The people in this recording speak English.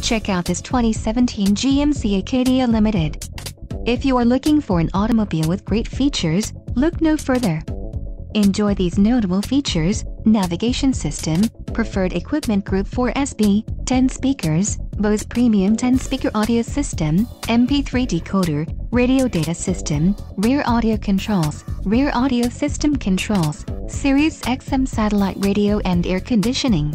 Check out this 2017 GMC Acadia Limited. If you are looking for an automobile with great features, look no further. Enjoy these notable features, navigation system, preferred equipment group 4SB, 10 speakers, Bose Premium 10 speaker audio system, MP3 decoder, radio data system, rear audio controls, rear audio system controls, Sirius XM satellite radio and air conditioning.